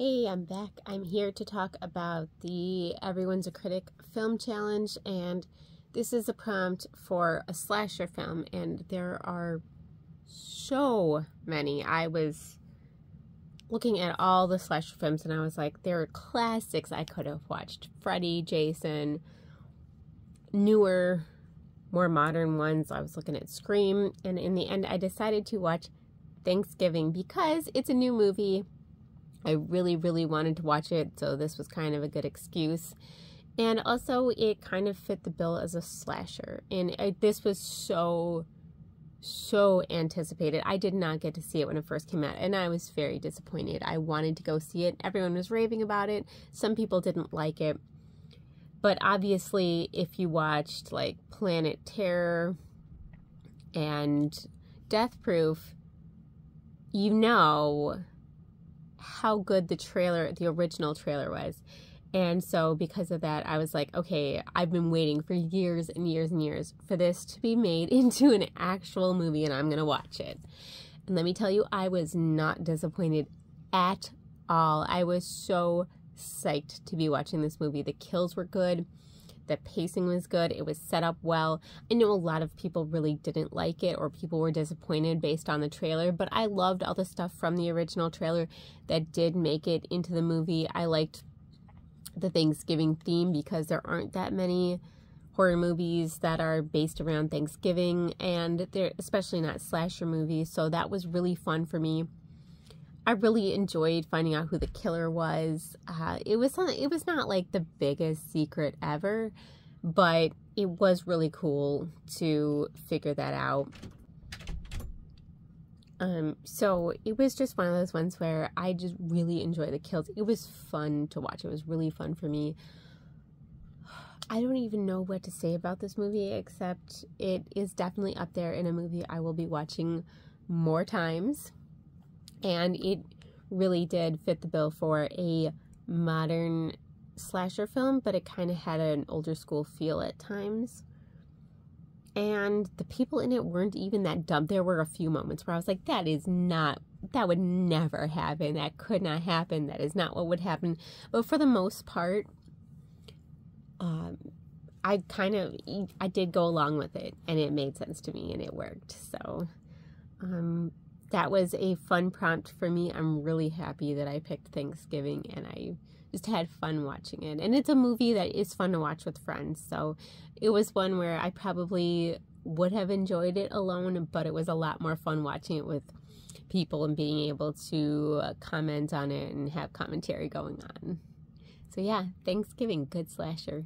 Hey, I'm back. I'm here to talk about the Everyone's a Critic Film Challenge, and this is a prompt for a slasher film, and there are so many. I was looking at all the slasher films, and I was like, there are classics I could have watched Freddy, Jason, newer, more modern ones. I was looking at Scream, and in the end, I decided to watch Thanksgiving because it's a new movie I really, really wanted to watch it, so this was kind of a good excuse. And also, it kind of fit the bill as a slasher. And I, this was so, so anticipated. I did not get to see it when it first came out, and I was very disappointed. I wanted to go see it. Everyone was raving about it. Some people didn't like it. But obviously, if you watched like Planet Terror and Death Proof, you know how good the trailer, the original trailer was. And so, because of that, I was like, okay, I've been waiting for years and years and years for this to be made into an actual movie, and I'm going to watch it. And let me tell you, I was not disappointed at all. I was so psyched to be watching this movie. The kills were good. The pacing was good. It was set up well. I know a lot of people really didn't like it or people were disappointed based on the trailer, but I loved all the stuff from the original trailer that did make it into the movie. I liked the Thanksgiving theme because there aren't that many horror movies that are based around Thanksgiving and they're especially not slasher movies. So that was really fun for me. I really enjoyed finding out who the killer was. Uh, it was it was not like the biggest secret ever, but it was really cool to figure that out. Um, so it was just one of those ones where I just really enjoy the kills. It was fun to watch. It was really fun for me. I don't even know what to say about this movie except it is definitely up there in a movie I will be watching more times and it really did fit the bill for a modern slasher film, but it kind of had an older school feel at times. And the people in it weren't even that dumb. There were a few moments where I was like, that is not, that would never happen. That could not happen. That is not what would happen. But for the most part, um, I kind of, I did go along with it and it made sense to me and it worked. So, um, that was a fun prompt for me. I'm really happy that I picked Thanksgiving and I just had fun watching it. And it's a movie that is fun to watch with friends. So it was one where I probably would have enjoyed it alone, but it was a lot more fun watching it with people and being able to comment on it and have commentary going on. So yeah, Thanksgiving, good slasher.